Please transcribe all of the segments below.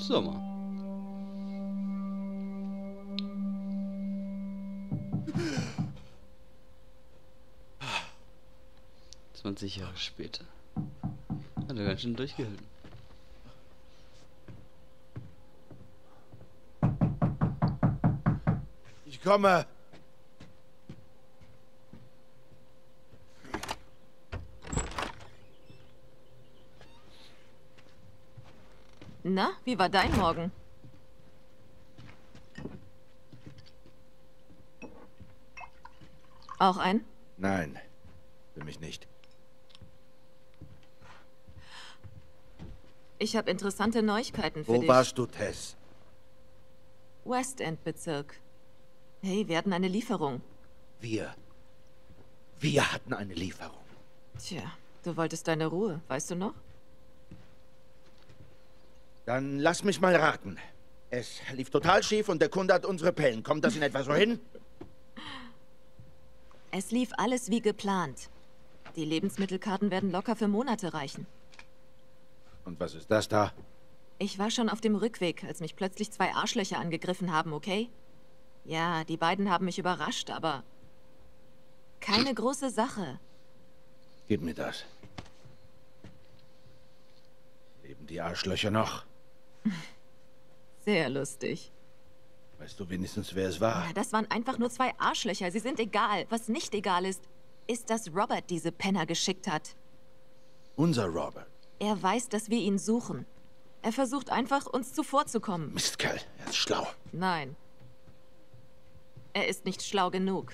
Sommer. Zwanzig Jahre später. Hat er ganz schön durchgehalten. Ich komme. Na, wie war dein Morgen? Auch ein? Nein, für mich nicht. Ich habe interessante Neuigkeiten für Wo dich. warst du, Tess? West End Bezirk. Hey, wir hatten eine Lieferung. Wir. Wir hatten eine Lieferung. Tja, du wolltest deine Ruhe, weißt du noch? Dann lass mich mal raten. Es lief total schief und der Kunde hat unsere Pellen. Kommt das in etwa so hin? Es lief alles wie geplant. Die Lebensmittelkarten werden locker für Monate reichen. Und was ist das da? Ich war schon auf dem Rückweg, als mich plötzlich zwei Arschlöcher angegriffen haben, okay? Ja, die beiden haben mich überrascht, aber... Keine große Sache. Gib mir das. Leben die Arschlöcher noch? Sehr lustig. Weißt du wenigstens, wer es war? Ja, das waren einfach nur zwei Arschlöcher. Sie sind egal. Was nicht egal ist, ist, dass Robert diese Penner geschickt hat. Unser Robert. Er weiß, dass wir ihn suchen. Er versucht einfach, uns zuvorzukommen. Mistkerl, er ist schlau. Nein. Er ist nicht schlau genug.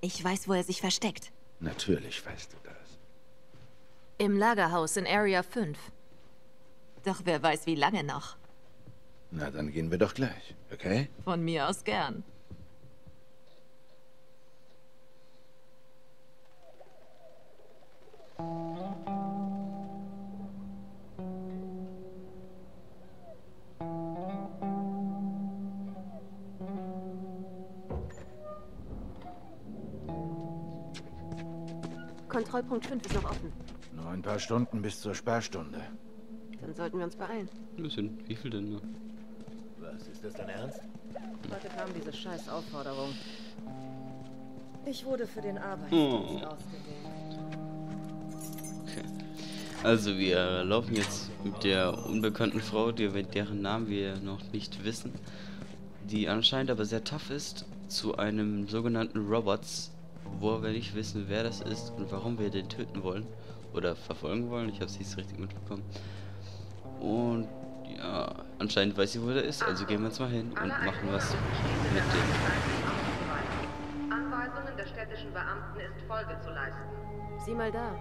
Ich weiß, wo er sich versteckt. Natürlich weißt du das. Im Lagerhaus in Area 5. Doch wer weiß, wie lange noch. Na, dann gehen wir doch gleich, okay? Von mir aus gern. Kontrollpunkt 5 ist noch offen. Nur ein paar Stunden bis zur Sperrstunde. Dann sollten wir uns beeilen. Ein bisschen. Wie viel denn noch? Was, ist das dein Ernst? Heute kam diese scheiß Aufforderung. Ich wurde für den Oh. Arbeitsdienst ausgewählt. Okay. Also wir laufen jetzt mit der unbekannten Frau, die, deren Namen wir noch nicht wissen, die anscheinend aber sehr tough ist, zu einem sogenannten Robots, wo wir nicht wissen, wer das ist und warum wir den töten wollen oder verfolgen wollen. Ich habe es nicht richtig mitbekommen. Und ja, anscheinend weiß sie, wo der ist, also gehen wir jetzt mal hin und machen was mit dem. Anweisungen der städtischen Beamten ist Folge zu leisten. Sieh mal da.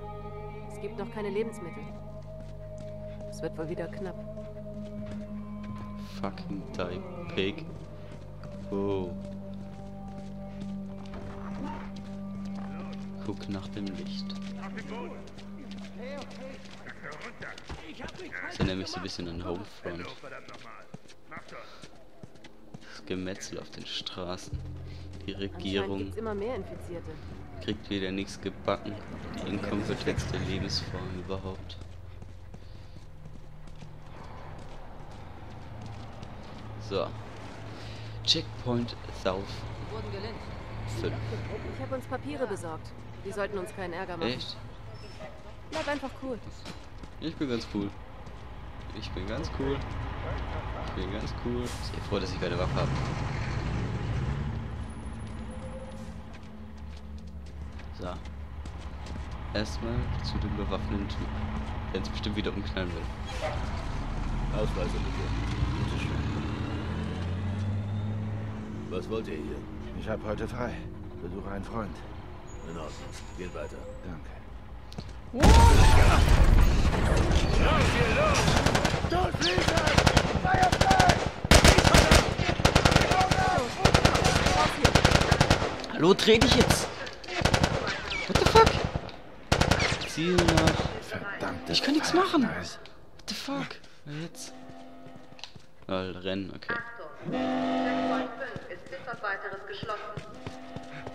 Es gibt noch keine Lebensmittel. Es wird wohl wieder knapp. Fucking die pig. Oh. Guck nach dem Licht. Das ja nämlich so ein bisschen ein Homefront. Das Gemetzel auf den Straßen. Die Regierung kriegt wieder nichts gebacken. Die inkompetentste Lebensform überhaupt. So. Checkpoint South Wurden gelingt. 5. Ich habe uns Papiere besorgt. Die sollten uns keinen Ärger machen. Echt? Bleib einfach cool. Ich bin ganz cool. Ich bin ganz cool. Ich bin ganz cool. Ich bin froh, dass ich keine Waffe habe. So. Erstmal zu dem bewaffneten Typ. Der uns bestimmt wieder umknallen will. Ausweise bitte. Was wollt ihr hier? Ich habe heute frei. Besuche einen Freund. In Ordnung. Geht weiter. Danke. Hallo, dreh dich jetzt! What the fuck? Ziel nach. Verdammt. Ich kann nichts machen. What the fuck? Na jetzt? Ah, rennen, okay. Achtung! Checkpoint 5 ist bis auf weiteres geschlossen.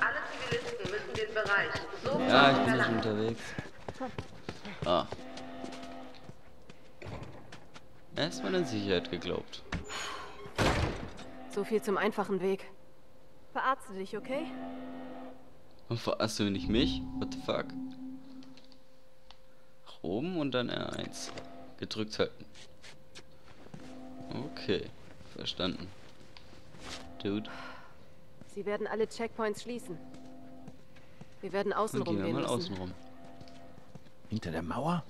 Alle Zivilisten müssen den Bereich sofort Ja, ich bin schon verlassen. unterwegs. Ah. Erstmal in Sicherheit geglaubt. So viel zum einfachen Weg. Verarzte dich, okay? Und verarschst du nicht mich? What the fuck? Nach oben und dann R1. Gedrückt halten. Okay, verstanden. Dude, Sie werden alle Checkpoints schließen. Wir werden außenrum gehen wir gehen mal müssen. außenrum. Hinter der Mauer?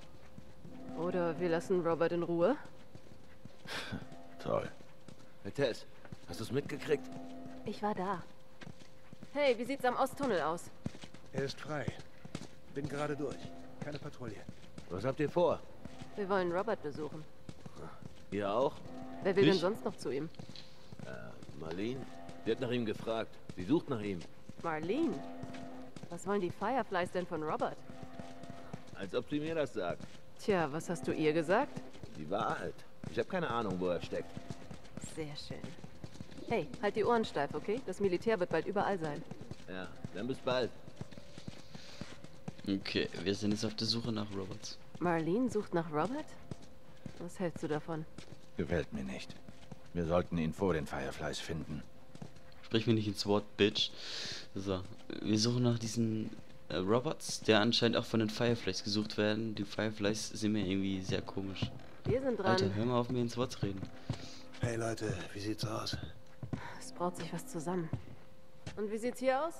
Oder wir lassen Robert in Ruhe. Toll. Hey Tess, hast du es mitgekriegt? Ich war da. Hey, wie sieht's am Osttunnel aus? Er ist frei. Bin gerade durch. Keine Patrouille. Was habt ihr vor? Wir wollen Robert besuchen. Ihr auch? Wer will denn Ich? sonst noch zu ihm? Marlene? Sie hat nach ihm gefragt. Sie sucht nach ihm. Marlene? Was wollen die Fireflies denn von Robert? Als ob sie mir das sagt. Tja, was hast du ihr gesagt? Die Wahrheit. Ich habe keine Ahnung, wo er steckt. Sehr schön. Hey, halt die Ohren steif, okay? Das Militär wird bald überall sein. Ja, dann bis bald. Okay, wir sind jetzt auf der Suche nach Roberts. Marlene sucht nach Robert? Was hältst du davon? Gefällt mir nicht. Wir sollten ihn vor den Fireflies finden. Sprich mir nicht ins Wort, Bitch. So, wir suchen nach diesen äh, Robots, der anscheinend auch von den Fireflies gesucht werden. Die Fireflies sind mir irgendwie sehr komisch. Wir sind dran. Alter, hör mal auf mir ins Wort zu reden. Hey Leute, wie sieht's aus? Es braut sich was zusammen. Und wie sieht's hier aus?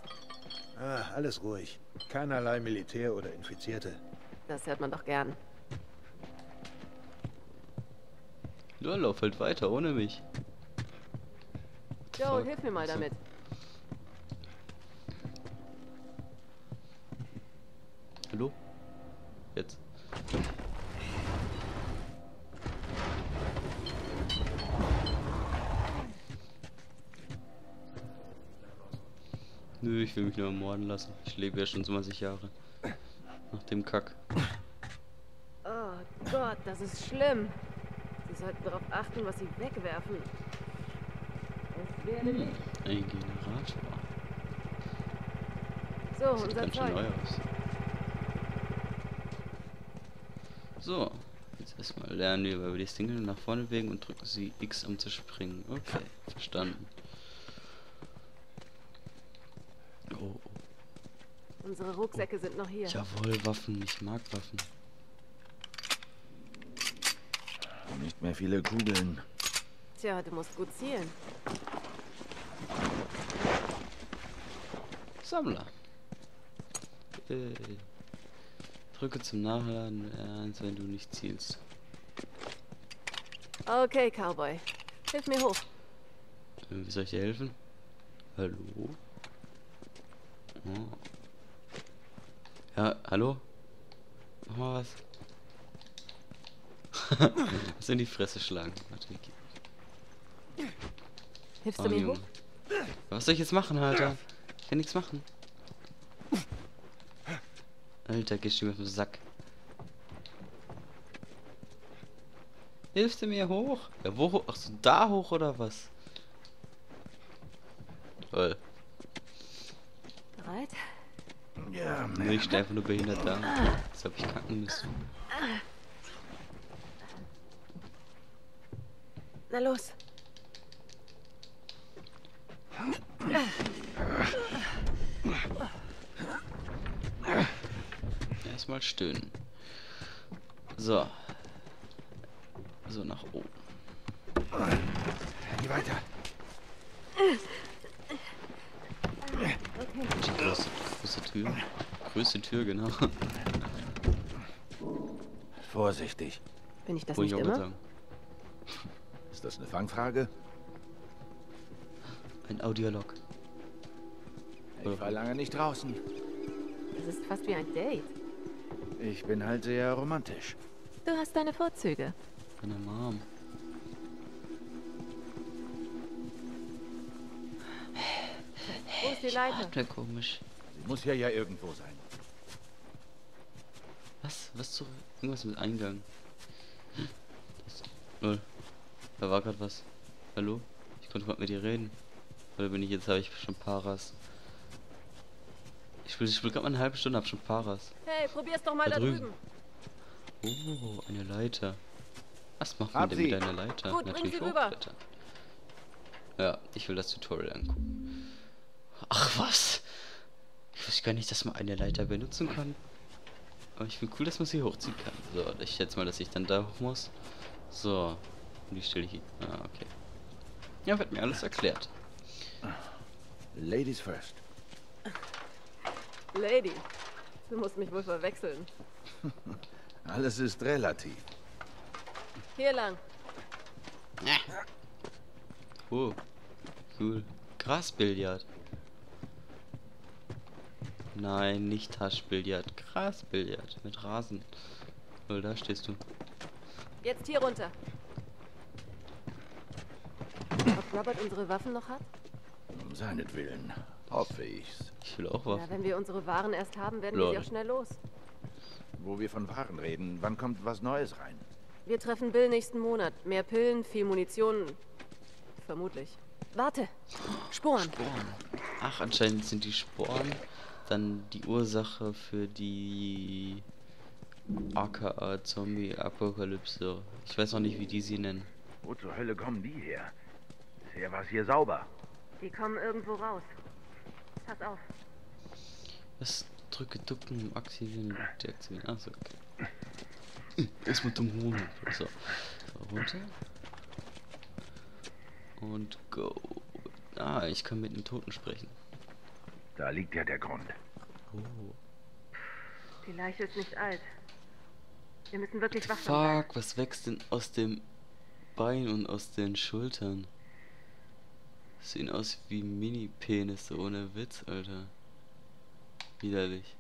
Ah, alles ruhig. Keinerlei Militär oder Infizierte. Das hört man doch gern. Ja, lauf halt weiter, ohne mich. Joel, Fuck. hilf mir mal damit. Hallo? Jetzt. Ich will mich nur ermorden lassen. Ich lebe ja schon 20 Jahre. Nach dem Kack. Oh Gott, das ist schlimm. Sie sollten darauf achten, was sie wegwerfen. Es werde nicht. Ein Generator. So, Sieht unser ganz schön neu Zeug. aus. So, jetzt erstmal lernen wir, wir die Single nach vorne bewegen und drücken sie X, um zu springen. Okay, verstanden. Oh, Unsere Rucksäcke sind noch hier. jawohl, Waffen. Ich mag Waffen. Nicht mehr viele Kugeln. Tja, du musst gut zielen. Sammler. Äh, drücke zum Nachladen R1, wenn du nicht zielst. Okay, Cowboy. Hilf mir hoch. Äh, wie soll ich dir helfen? Hallo? Ja, hallo? Mach mal was. was in die Fresse schlagen. Warte, ich Hilfst Oh, du mir hoch? Was soll ich jetzt machen, Alter? Ich kann nichts machen. Alter, gehst du mir auf den Sack. Hilfst du mir hoch? Ja, wo hoch? Ach so, da hoch oder was? Toll. Stehe einfach nur behindert da. Jetzt hab ich kacken müssen. Na los. Erstmal stöhnen. So. So nach oben. geh weiter. Die große, große Tür. Größte Tür, genau. Vorsichtig. Bin ich das Wollte nicht ich immer? sagen. Ist das eine Fangfrage? Ein Audiolog. Ich war lange nicht draußen. Das ist fast wie ein Date. Ich bin halt sehr romantisch. Du hast deine Vorzüge. Meine Mom. Wo ist die Leiter? Atmet komisch. Sie muss hier ja irgendwo sein. Was? Was zu. Irgendwas mit Eingang. Das, null. Da war gerade was. Hallo? Ich konnte gerade mit dir reden. Oder bin ich jetzt, habe ich schon Paras? Ich spiele ich spiel gerade mal eine halbe Stunde, hab schon Paras. Hey, probier's doch mal Da da drüben. drüben. Oh, eine Leiter. Was macht man Hab denn sie. mit einer Leiter? Gut, bring Natürlich sie rüber. Ja, ich will das Tutorial angucken. Ach was! Ich wusste gar nicht, dass man eine Leiter benutzen kann. Aber ich finde cool, dass man sie hochziehen kann. So, ich schätze mal, dass ich dann da hoch muss. So. Und die stelle ich hier. Ah, okay. Ja, wird mir alles erklärt. Ladies first. Lady, du musst mich wohl verwechseln. Alles ist relativ. Hier lang. Oh. Cool. Grasbillard. Nein, nicht Taschbillard. Grasbillard. Mit Rasen. Oh, da stehst du. Jetzt hier runter. Ob Robert unsere Waffen noch hat? Um seinetwillen. Hoffe ich's. Ich will auch Ja, Waffen. wenn wir unsere Waren erst haben, werden wir Lol. sie auch schnell los. Wo wir von Waren reden, wann kommt was Neues rein? Wir treffen Bill nächsten Monat. Mehr Pillen, viel Munition. Vermutlich. Warte. Sporen. Sporen. Ach, anscheinend sind die Sporen dann die Ursache für die aka Zombie-Apokalypse. Ich weiß noch nicht, wie die sie nennen. Wo zur Hölle kommen die her? Bisher war es hier sauber. Die kommen irgendwo raus. Pass auf. Was? Drücke ducken, um aktivieren, deaktivieren. Achso, okay. Erstmal dumm holen. So. so. Runter. Und go. Ah, ich kann mit den Toten sprechen. Da liegt ja der Grund. Oh. Die Leiche ist nicht alt. Wir müssen wirklich wachsam sein. Fuck, was wächst denn aus dem Bein und aus den Schultern? Sehen aus wie Mini-Penisse, ohne Witz, Alter. Widerlich.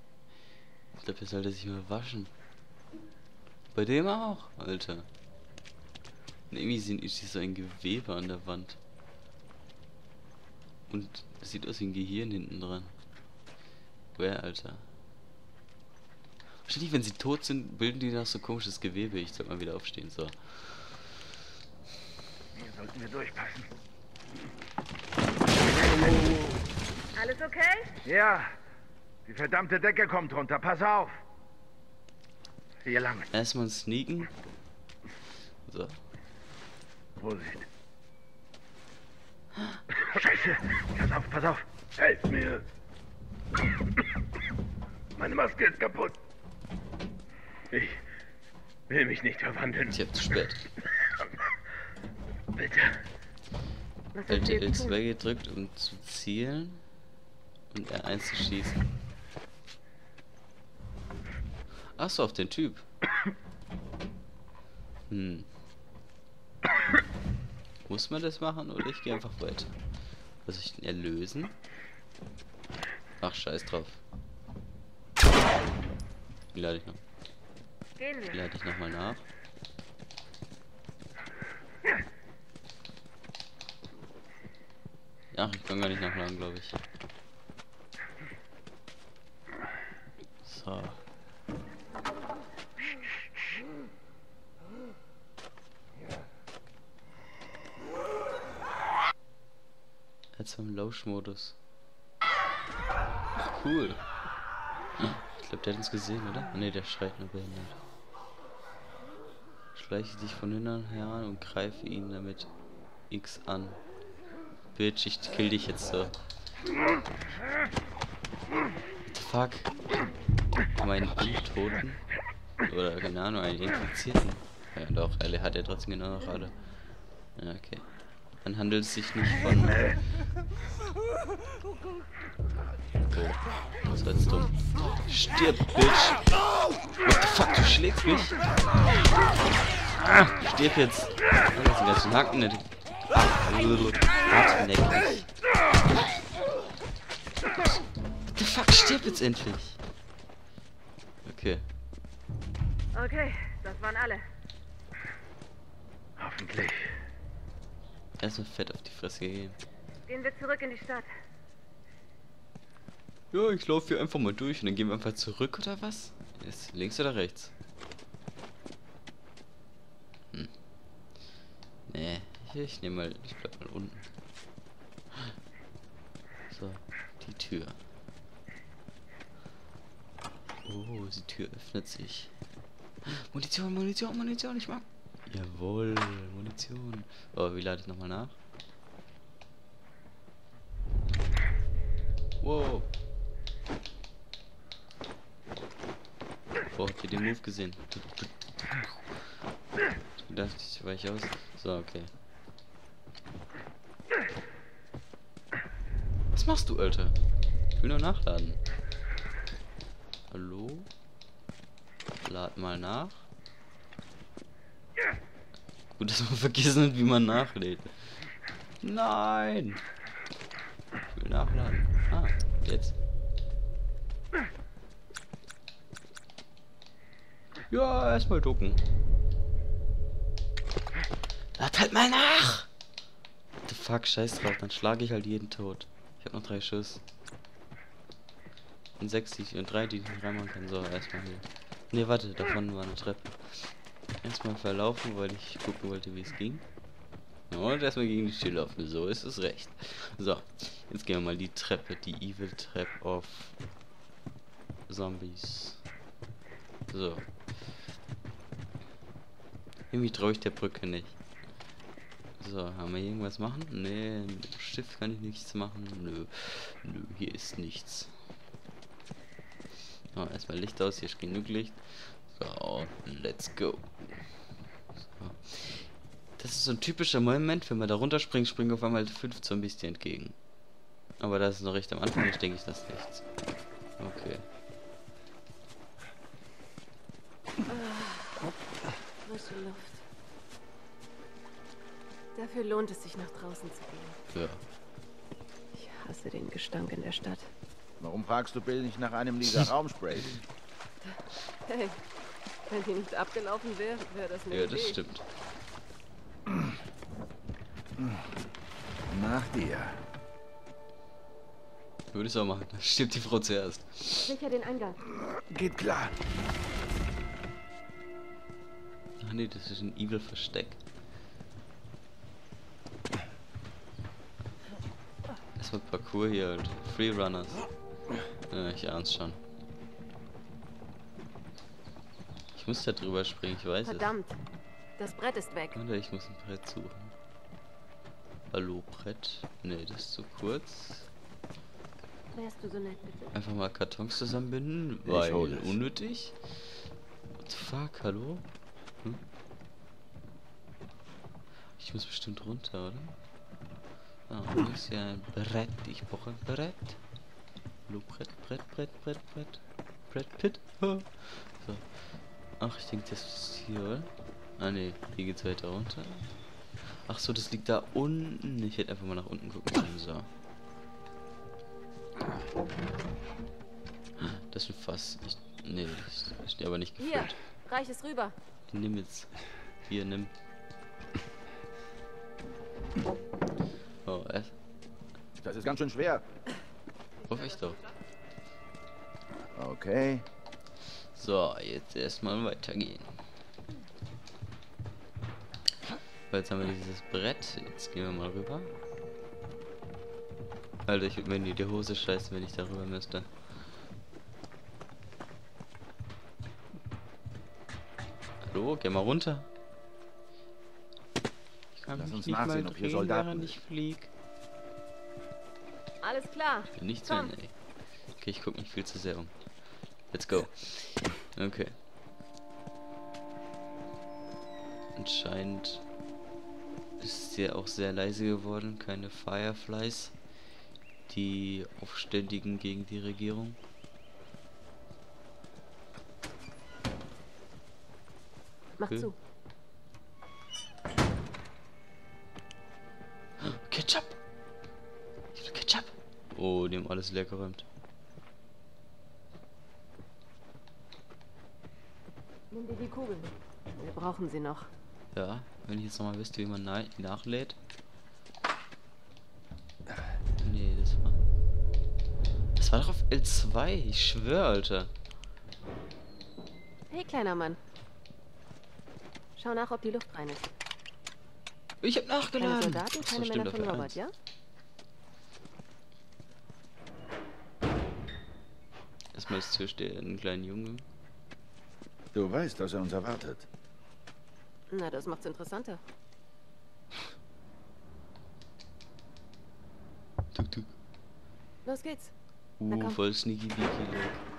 Ich glaube, der sollte sich mal waschen. Bei dem auch, Alter. Und irgendwie sind ist hier so ein Gewebe an der Wand. Und es sieht aus wie ein Gehirn hinten dran. Wer, Alter? Wahrscheinlich, wenn sie tot sind, bilden die noch so komisches Gewebe. Ich soll mal wieder aufstehen, so. Hier sollten wir durchpassen. Alles okay? Ja, die verdammte Decke kommt runter. Pass auf. Hier lang. Erstmal sneaken. So. Vorsicht. Scheiße. Pass auf, pass auf. Helft mir. Meine Maske ist kaputt. Ich will mich nicht verwandeln. Ich hab zu spät. Bitte. Was soll ich LTL jetzt tun? 2 gedrückt, um zu zielen. Und R1 zu schießen. Achso, auf den Typ. Hm. Muss man das machen oder ich gehe einfach weiter? Was ich denn erlösen? Ach, scheiß drauf. Die lade ich noch. Die lade ich nochmal nach. Ach, ich kann gar nicht nachladen, glaube ich. So. Jetzt im Lauschmodus. Ach, cool. Ich glaube, der hat uns gesehen, oder? Ne, der schreit nur behindert. Schleiche dich von hinten her an und greife ihn damit X an. Bitch, ich kill dich jetzt so. What the fuck? Meinen Untoten? Oder keine Ahnung, einen Infizierten? Ja doch, er hat ja trotzdem genau noch alle. Ja, okay. Dann handelt es sich nicht von... Okay, das war jetzt dumm. Stirb, Bitch! What the fuck, du schlägst mich? Ah, stirb jetzt! Oh, das sind ganz schön Hacken, ne? Hartneck. What the fuck, stirb jetzt endlich! Okay. Okay, das waren alle. Hoffentlich. Erstmal fett auf die Fresse gehen. Gehen wir zurück in die Stadt. Ja, ich laufe hier einfach mal durch und dann gehen wir einfach zurück oder was? Ist links oder rechts? Hm. Nee, ich, ich nehme mal, ich bleib mal unten. So, die Tür. Oh, die Tür öffnet sich. Munition, Munition, Munition, ich mag. Jawohl, Munition. Oh, wie lade ich nochmal nach? Wow. Boah, habt ihr den Move gesehen? Ich dachte, ich weich aus. So, okay. Was machst du, Alter? Ich will nur nachladen. Hallo? Lad mal nach. Gut, dass man vergessen hat, wie man nachlädt. Nein! Ich will nachladen. Ah, jetzt. Ja, erstmal ducken. Lad halt mal nach! What the fuck, scheiß drauf, dann schlage ich halt jeden tot. Ich habe noch drei Schuss. Und sechs, die ich, und drei, die ich nicht reinmachen kann. So, erstmal hier. Ne, warte, davon war eine Treppe. Erstmal verlaufen, weil ich gucken wollte, wie es ging. Und erstmal gegen die Tür laufen. So ist es recht. So, jetzt gehen wir mal die Treppe, die Evil Trap of Zombies. So. Irgendwie traue ich der Brücke nicht. So, haben wir irgendwas machen? Nee, mit dem Stift kann ich nichts machen. Nö, nö, hier ist nichts. So, erstmal Licht aus, hier ist genug Licht. So, let's go. Das ist so ein typischer Moment, wenn man da runterspringt, springen auf einmal fünf Zombies dir entgegen. Aber das ist noch recht am Anfang, ich denke ich das nichts. Okay. Frische Luft. Dafür lohnt es sich, nach draußen zu gehen. Ja. Ich hasse den Gestank in der Stadt. Warum fragst du Bill nicht nach einem dieser Raumsprays? Hey, wenn die nicht abgelaufen wäre, wäre das eine Ja, Idee. das stimmt. Nach dir. Würde ich auch machen. Dann stirbt die Frau zuerst. Sicher den Eingang. Geht klar. Ach nee, das ist ein Evil-Versteck. Erstmal Parcours hier und Freerunners. Ja, ich ahn's schon. Ich muss da drüber springen, ich weiß Verdammt. Das Brett ist weg. es. Oder ich muss ein Brett suchen. Hallo, Brett? Nee, das ist zu kurz. Wärst du so nett, bitte? Einfach mal Kartons zusammenbinden, weil es. unnötig. What the fuck, hallo? Hm? Ich muss bestimmt runter, oder? Ah, hier ist ja ein Brett. Ich brauche ein Brett. Hallo, Brett, Brett, Brett, Brett, Brett. Brett Pit. Ha. So. Ach, ich denke, das ist hier, oder? Ah, ne, hier geht's weiter runter. Ach so, das liegt da unten. Ich hätte einfach mal nach unten gucken sollen. So. Das ist ein Fass. Ich, nee, das ist aber nicht Hier, gefüllt. reich es rüber. Nimm jetzt. Hier, nimm. Oh, es. Das ist ganz schön schwer. Hoffe ich doch. Okay. So, jetzt erstmal weitergehen. Jetzt haben wir dieses Brett. Jetzt gehen wir mal rüber. Alter, ich würde mir in die Hose scheißen, wenn ich darüber müsste. Hallo, geh mal runter. Ich kann Lass mich uns nicht nachsehen, mal ob hier Soldaten ich flieg. Alles klar. Ich bin nicht Komm. zu ey. Okay, ich guck mich viel zu sehr um. Let's go. Okay. Anscheinend ist es ja auch sehr leise geworden. Keine Fireflies. Die Aufständigen gegen die Regierung. Mach Okay. zu. Ketchup! Ich will Ketchup! Oh, die haben alles leer geräumt. Nimm dir die Kugeln. Wir brauchen sie noch. Ja, wenn ich jetzt nochmal wüsste, wie man na nachlädt. Nee, das war. Das war doch auf L2, ich schwöre, Alter. Hey, kleiner Mann. Schau nach, ob die Luft rein ist. Ich hab Keine nachgeladen. Soldaten, Ach so, keine stimmt, Männer von L1. Robert, ja? Erstmal ist Tisch der einen kleinen Junge. Du weißt, dass er uns erwartet. Na, das macht's interessanter. Tuk, tuk. Los geht's. Uh, voll sneaky Leute.